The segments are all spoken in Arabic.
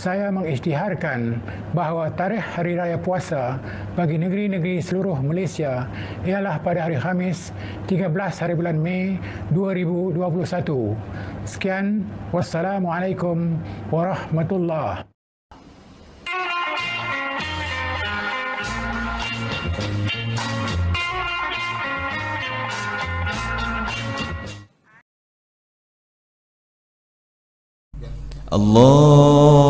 saya mengisytiharkan bahawa tarikh hari raya puasa bagi negeri-negeri seluruh Malaysia ialah pada hari Khamis 13 hari bulan Mei 2021. Sekian, wassalamualaikum warahmatullahi Allah.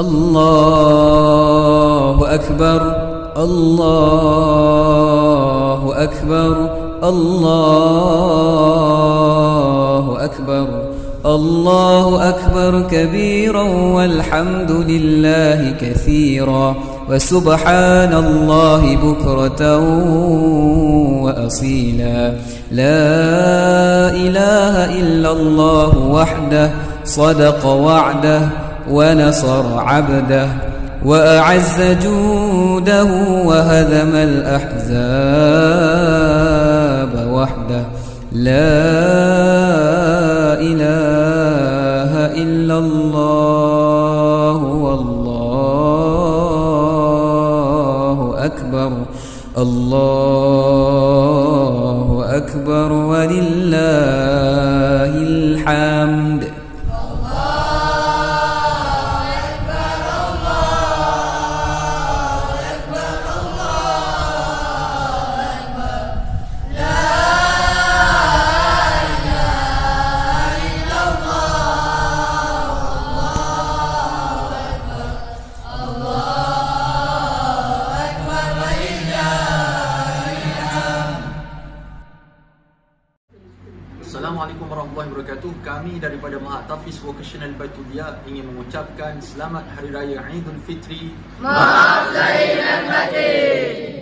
الله أكبر الله أكبر الله أكبر الله أكبر كبيرا والحمد لله كثيرا وسبحان الله بكرة وأصيلا. لا إله إلا الله وحده صدق وعده ونصر عبده وأعز جوده وهزم الأحزاب وحده. لا إله إلا الله والله أكبر. الله أكبر ولله warahmatullahi wabarakatuh. Kami daripada Mahat Tafiz Vocational Baitulia ingin mengucapkan selamat Hari Raya Aidul Fitri. Maaf lahir dan batin.